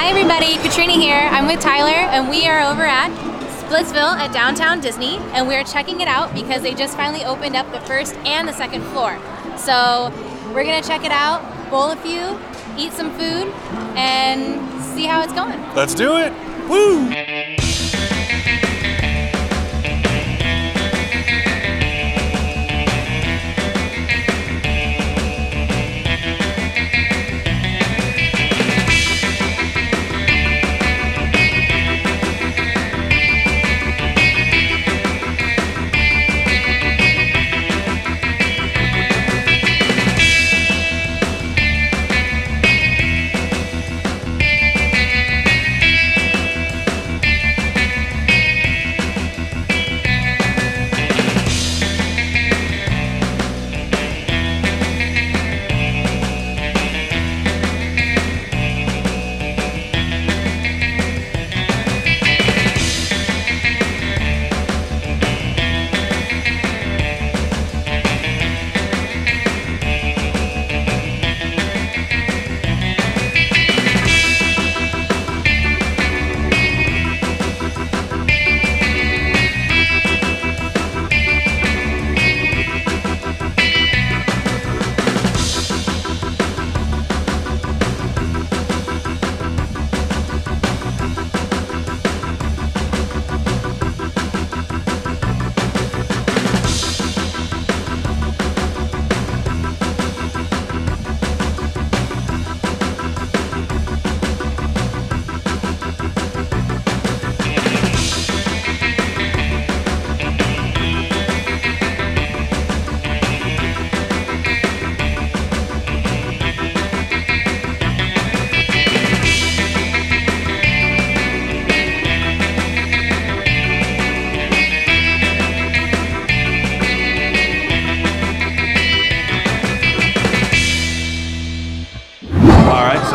Hi everybody, Katrina here. I'm with Tyler and we are over at Splitsville at Downtown Disney and we're checking it out because they just finally opened up the first and the second floor. So we're gonna check it out, bowl a few, eat some food, and see how it's going. Let's do it. Woo!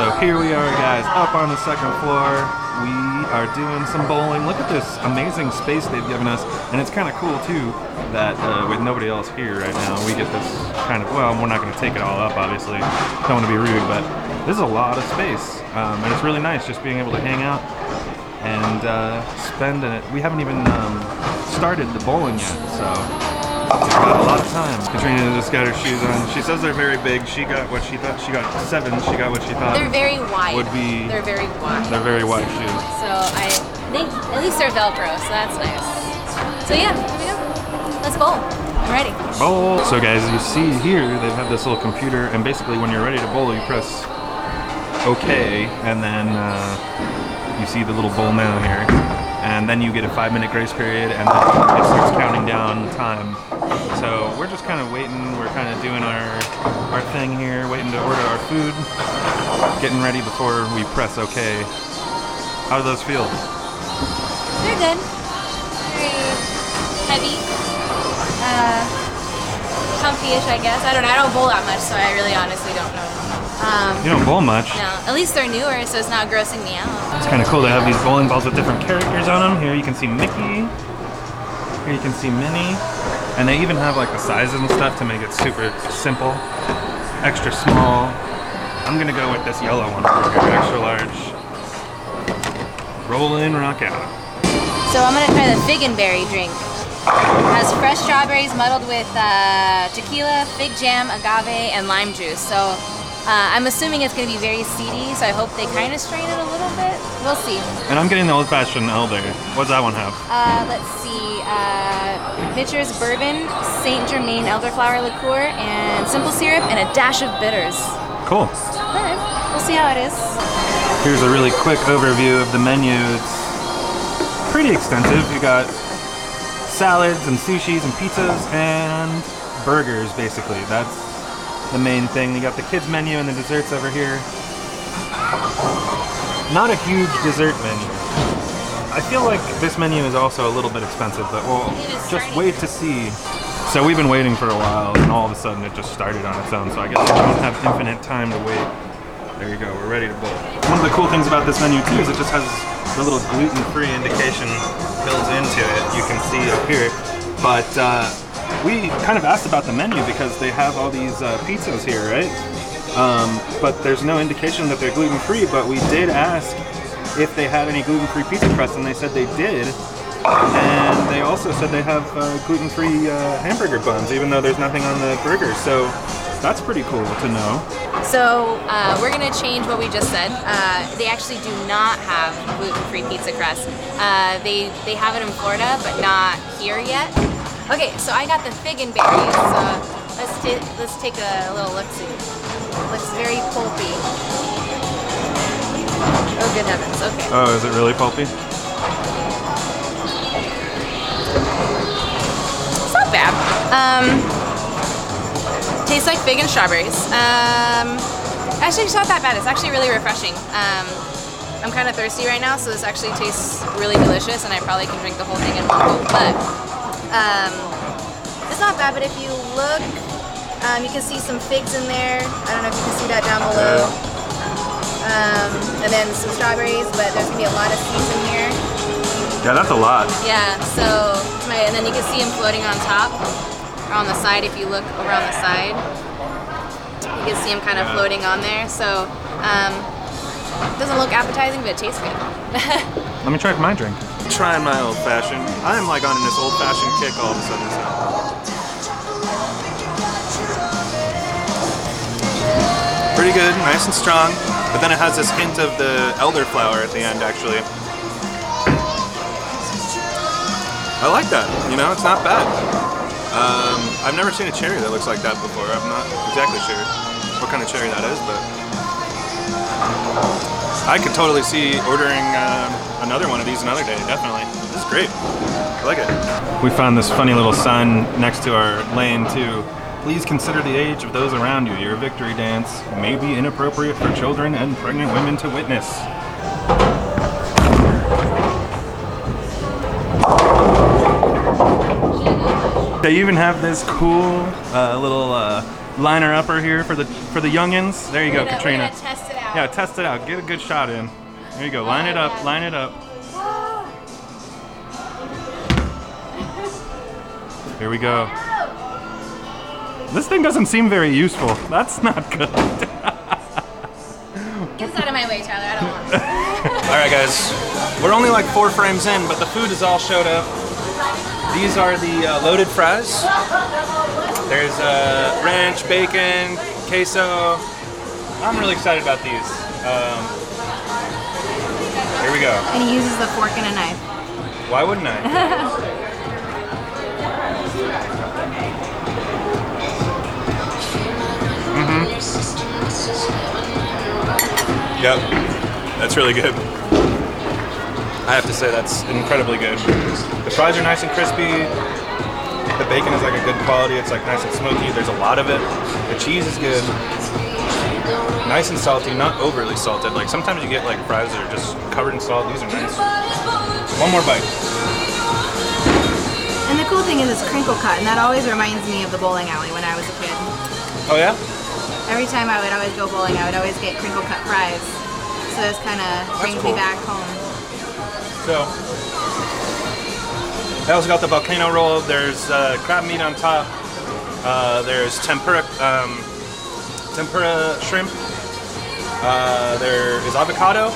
So here we are, guys, up on the second floor. We are doing some bowling. Look at this amazing space they've given us, and it's kind of cool too that uh, with nobody else here right now, we get this kind of. Well, we're not going to take it all up, obviously. Don't want to be rude, but this is a lot of space, um, and it's really nice just being able to hang out and uh, spend it. We haven't even um, started the bowling yet, so got a lot of time. Katrina just got her shoes on. She says they're very big. She got what she thought. She got seven. She got what she thought They're very wide. would be. They're very wide. They're very wide shoes. So I think at least they're Velcro, so that's nice. So yeah, here we go. Let's bowl. I'm ready. Bowl. So guys, you see here they have had this little computer, and basically when you're ready to bowl, you press OK, and then uh, you see the little bowl now here, and then you get a five-minute grace period, and then it starts counting down time. So we're just kind of waiting. We're kind of doing our our thing here, waiting to order our food, getting ready before we press OK. How do those feel? They're good. Very heavy. Uh, comfy-ish, I guess. I don't know. I don't bowl that much, so I really honestly don't know. Um, You don't bowl much. no, at least they're newer, so it's not grossing me out. It's kind of cool to have these bowling balls with different characters on them. Here you can see Mickey. Here you can see Minnie. And they even have like the sizes and stuff to make it super simple. Extra small. I'm gonna go with this yellow one extra large. Roll in, rock out. So I'm gonna try the fig and berry drink. It has fresh strawberries muddled with uh, tequila, fig jam, agave, and lime juice. So uh, I'm assuming it's gonna be very seedy. So I hope they kind of strain it a little bit. We'll see. And I'm getting the old fashioned elder. What does that one have? Uh, let's see. Uh, Pitcher's bourbon, Saint Germain elderflower liqueur, and simple syrup, and a dash of bitters. Cool. All right, we'll see how it is. Here's a really quick overview of the menu. It's pretty extensive. You got salads and sushis and pizzas and burgers, basically. That's the main thing. You got the kids menu and the desserts over here. Not a huge dessert menu. I feel like this menu is also a little bit expensive, but we'll just wait to see. So we've been waiting for a while, and all of a sudden it just started on its own. So I guess we don't have infinite time to wait. There you go. We're ready to bowl. One of the cool things about this menu too is it just has the little gluten-free indication built into it. You can see up here. But uh, we kind of asked about the menu because they have all these uh, pizzas here, right? Um, but there's no indication that they're gluten free. But we did ask if they had any gluten free pizza crust, and they said they did. And they also said they have uh, gluten free uh, hamburger buns, even though there's nothing on the burger. So that's pretty cool to know. So uh, we're gonna change what we just said. Uh, they actually do not have gluten-free pizza crust. Uh, they they have it in Florida, but not here yet. Okay, so I got the fig and berries. So let's let's take a little look see. Looks very pulpy. Oh good heavens! Okay. Oh, is it really pulpy? It's not bad. Um, tastes like fig and strawberries. Um, actually, it's not that bad. It's actually really refreshing. Um, I'm kind of thirsty right now, so this actually tastes really delicious, and I probably can drink the whole thing in one go. But um, it's not bad. But if you look, um, you can see some figs in there. I don't know if you can see that down below. Um, and then some strawberries, but there's gonna be a lot of seeds in here. Yeah, that's a lot. Yeah, so and then you can see them floating on top or on the side if you look over on the side. You can see them kind of Yeah. floating on there. So um, it doesn't look appetizing, but it tastes good. Let me try my drink. Trying my old fashioned. I'm like on this old fashioned kick all of a sudden. So. Pretty good, nice and strong. But then it has this hint of the elderflower at the end, actually. I like that. You know, it's not bad. Um, I've never seen a cherry that looks like that before. I'm not exactly sure what kind of cherry that is, but I could totally see ordering um, another one of these another day. Definitely, this is great. I like it. We found this funny little sign next to our lane too. Please consider the age of those around you. Your victory dance may be inappropriate for children and pregnant women to witness. They even have this cool uh, little uh, liner upper here for the for the youngins. There you go, Katrina. Test it out. Yeah, test it out. Get a good shot in. There you go. Line it up. Line it up. Here we go. This thing doesn't seem very useful. That's not good. Get this out of my way, Tyler. I don't want it. all right, guys. We're only like four frames in, but the food has all showed up. These are the uh, loaded fries. There's uh, ranch, bacon, queso. I'm really excited about these. Um, here we go. And he uses the fork and a knife. Why wouldn't I? mm-hmm. Yep, that's really good. I have to say that's incredibly good. The fries are nice and crispy. The bacon is like a good quality. It's like nice and smoky. There's a lot of it. The cheese is good. Nice and salty, not overly salted. Like sometimes you get like fries that are just covered in salt. These are nice. One more bite. And the cool thing is it's crinkle cut, and that always reminds me of the bowling alley when I was a kid. Oh yeah? Every time I would always go bowling, I would always get crinkle cut fries. So this kind of brings cool. me back home. So, I also got the volcano roll. There's uh, crab meat on top. Uh, there's tempura, um, tempura shrimp. Uh, there is avocado.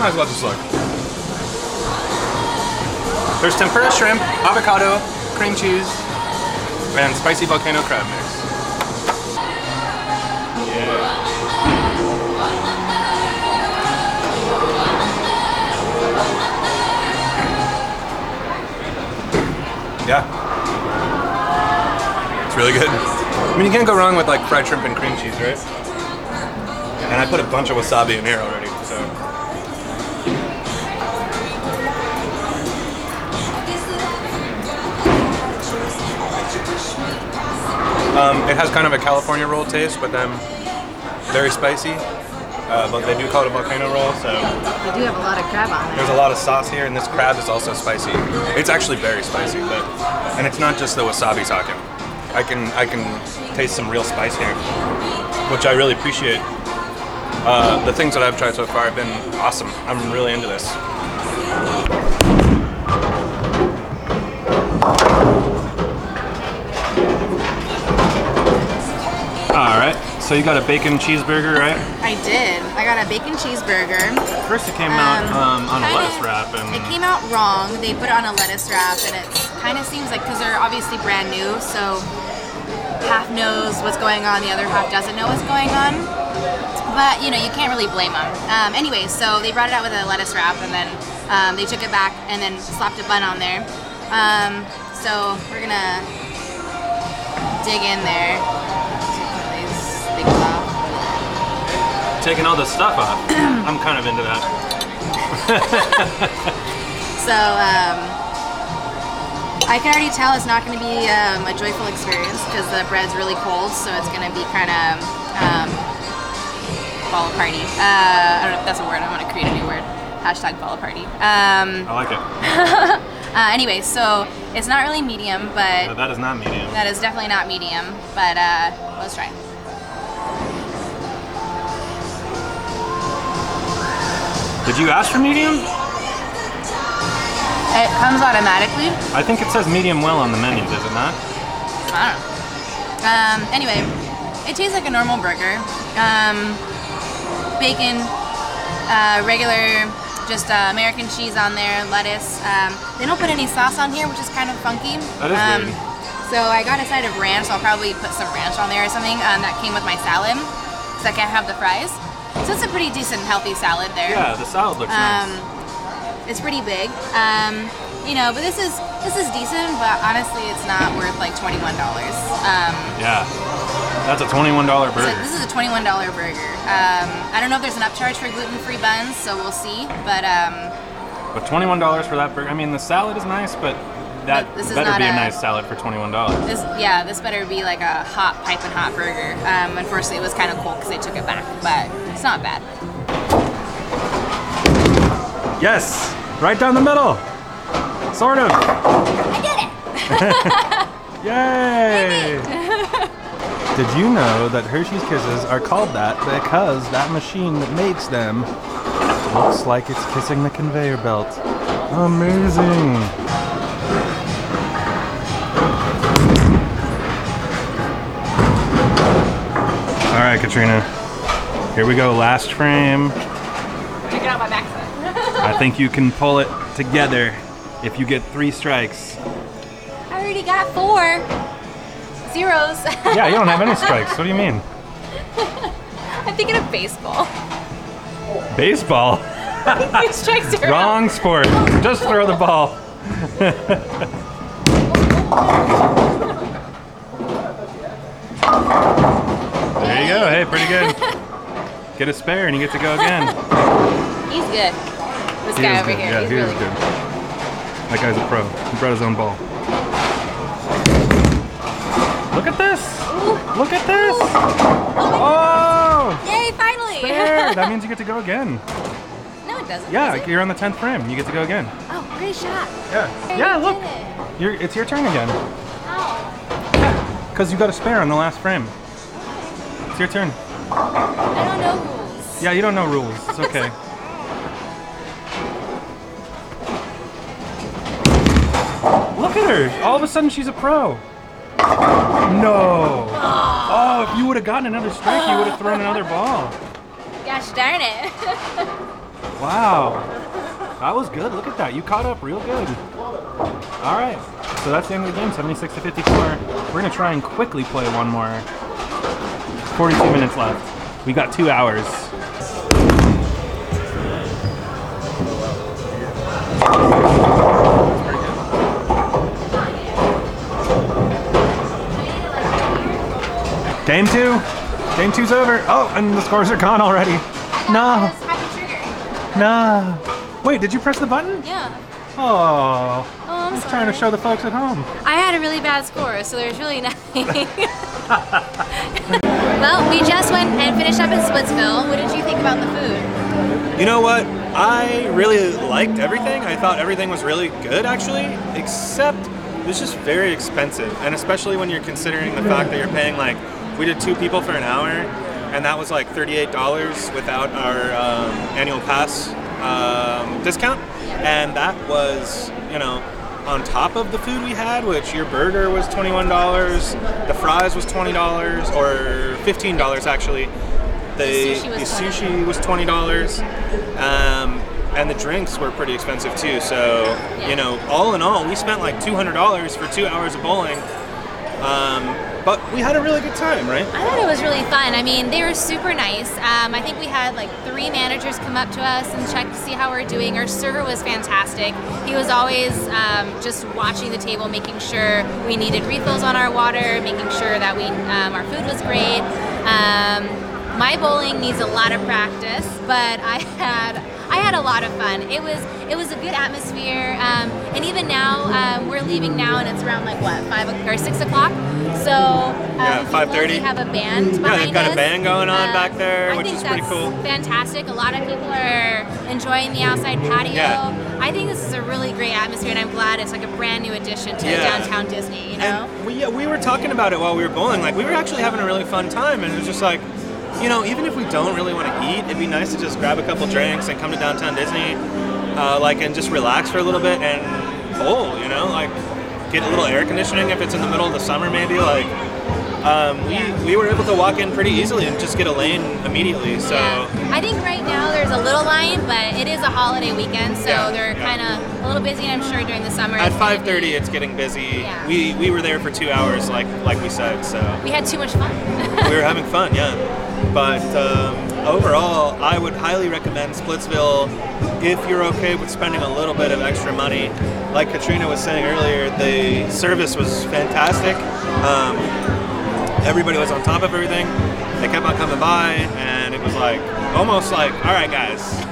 Might as well just look. There's tempura shrimp, avocado, cream cheese, and spicy volcano crab mix. Yeah. Yeah. It's really good. I mean, you can't go wrong with like fried shrimp and cream cheese, right? And I put a bunch of wasabi in here already, so. Um, it has kind of a California roll taste, but then very spicy. Uh, but they do call it a volcano roll, so They do have a lot of crab on there. there's a lot of sauce here, and this crab is also spicy. It's actually very spicy, but and it's not just the wasabi talking. I can I can taste some real spice here, which I really appreciate. Uh, the things that I've tried so far have been awesome. I'm really into this. All right, So you got a bacon cheeseburger, right? I did. I got a bacon cheeseburger. First it came out um, on a kinda- lettuce wrap, and It came out wrong. They put it on a lettuce wrap, and it kind of seems like because they're obviously brand new, so half knows what's going on, the other half doesn't know what's going on. But you know, you can't really blame them. Um, anyway, so they brought it out with a lettuce wrap, and then um, they took it back and then slapped a bun on there. Um, so we're gonna dig in there. Take these things off. taking all the stuff off. I'm kind of into that. So um, I can already tell it's not going to be um, a joyful experience because the bread's really cold, so it's going to be kind of fall aparty. Uh, I don't know if that's a word. I'm to create a new word. Hashtag fall aparty. Um, I like it. uh, anyway, so it's not really medium, but that is not medium. that is definitely not medium. But uh, let's try. Did you ask for medium? It comes automatically. I think it says medium well on the menu, does it not? I don't know. Um, anyway, it tastes like a normal burger. Um, bacon, uh, regular, just uh, American cheese on there, lettuce. Um, they don't put any sauce on here, which is kind of funky. That is um, weird. So I got a side of ranch, so I'll probably put some ranch on there or something. Um, that came with my salad, because I can't have the fries. So it's a pretty decent, healthy salad there. Yeah, the salad looks Um, nice. it's pretty big. Um, you know, but this is this is decent, but honestly, it's not worth like twenty one dollars. Um, Yeah, that's a twenty-one dollar so burger. this is a twenty one dollar burger. Um, I don't know if there's an upcharge for gluten free buns, so we'll see. But um, But twenty-one dollars for that burger. I mean, the salad is nice, but that But this is better be a, a- nice salad for twenty-one dollars. this yeah, this better be like a hot piping hot burger. Um, unfortunately, it was kind of cold because they took it back, but it's not bad. Yes, right down the middle. Sort of. I did it. Yay! Did you know that Hershey's Kisses are called that because that machine that makes them looks like it's kissing the conveyor belt? Amazing! All right, Katrina. Here we go. Last frame. Check it out my backside. I think you can pull it together if you get three strikes. I already got four zeros. Yeah, you don't have any strikes. What do you mean? I'm thinking of baseball. Baseball? Strike zero. Wrong sport. Just throw the ball. there you go. Hey, pretty good. Get a spare and you get to go again. He's good. This He guy over good. here. Yeah, he's he is really good. That guy's a pro. He brought his own ball. Look at this. Look at this. Oh! Yay, finally! Spare. That means you get to go again. no, it doesn't. Yeah, does it? you're on the 10th frame. You get to go again. Oh, great shot. Yeah. Yeah, look. it. You're, it's your turn again. Ow. Because you got a spare on the last frame. It's your turn. I don't know rules. Yeah, you don't know rules. It's okay. Look at her. All of a sudden, she's a pro. No. Oh, if you would have gotten another strike, you would have thrown another ball. Gosh darn it. Wow. That was good. Look at that. You caught up real good. All right. So that's the end of the game, 76 to 54. We're going to try and quickly play one more. 42 minutes left. We got two hours. Game two. Game two's over. Oh, and the scores are gone already. No. Just happy trigger. Nah. Wait, did you press the button? Yeah. Oh. Oh, I'm I was trying to show the folks at home. I had a really bad score, so there's really nothing. well, we just went and finished up in Splitsville. What did you think about the food? You know what? I really liked everything. I thought everything was really good, actually, except it was just very expensive. And especially when you're considering the fact that you're paying like, we did two people for an hour, and that was like $38 without our um, annual pass um, discount. And that was, you know, on top of the food we had, which your burger was twenty-one dollars, the fries was twenty dollars, or fifteen dollars actually. The, sushi was the 20. sushi was twenty dollars, um, and the drinks were pretty expensive too. So you know, all in all, we spent like two hundred dollars for two hours of bowling. Um, but we had a really good time, right? I thought it was really fun. I mean, they were super nice. Um, I think we had like three managers come up to us and check to see how we are doing. Our server was fantastic. He was always um, just watching the table, making sure we needed refills on our water, making sure that we um, our food was great. Um, my bowling needs a lot of practice, but I had had a lot of fun. It was it was a good atmosphere, um, and even now um, we're leaving now, and it's around like what five or six o'clock. So um, Yeah, look, 5:30. We have a band Yeah, they've got a band going on Um, back there, I which is pretty cool. Fantastic. A lot of people are enjoying the outside patio. Yeah. I think this is a really great atmosphere, and I'm glad it's like a brand new addition to Yeah. downtown Disney. You know. And we, we were talking about it while we were bowling. Like, we were actually having a really fun time, and it was just like, you know, even if we don't really want to eat, it'd be nice to just grab a couple drinks and come to downtown Disney, uh, like, and just relax for a little bit and bowl. You know, like, get a little air conditioning if it's in the middle of the summer, maybe. Like, um, we Yeah. we were able to walk in pretty easily and just get a lane immediately. So. Yeah. I think right now there's a little line, but it is a holiday weekend, so Yeah, they're kind of a little busy. I'm sure during the summer. At 5:30, be- it's getting busy. We we were there for two hours, like like we said. So. we had too much fun. we were having fun, yeah. But um, overall, I would highly recommend Splitsville if you're okay with spending a little bit of extra money. Like Katrina was saying earlier, the service was fantastic. Um, everybody was on top of everything. They kept on coming by, and it was like almost like, all right, guys,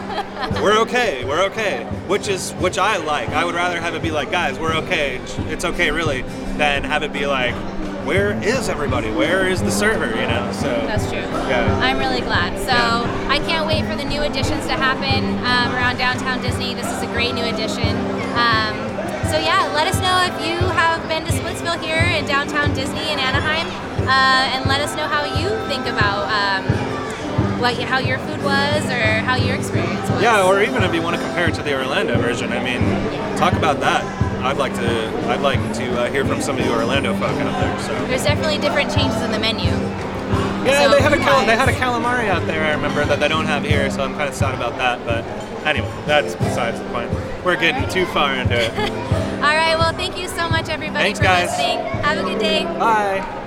we're okay, we're okay. Which is which I like. I would rather have it be like, guys, we're okay. It's okay, really, than have it be like, where is everybody? Where is the server? You know. So That's true. Yeah. I'm really glad. So Yeah. I can't wait for the new additions to happen um, around downtown Disney. This is a great new addition. Um, so yeah, let us know if you have been to Splitsville here in downtown Disney in Anaheim, uh, and let us know how you think about um, what how your food was or how your experience was. Yeah, or even if you want to compare it to the Orlando version, I mean, talk about that. I'd like to. I'd like to uh, hear from some of you Orlando folk out there. So There's definitely different changes in the menu. yeah, So, they had a cal- they had a calamari out there. I remember that they don't have here, so I'm kind of sad about that. But anyway, that's besides the point. We're getting too far into it. All right. Well, thank you so much, everybody, Thanks, for guys. listening. Have a good day. Bye.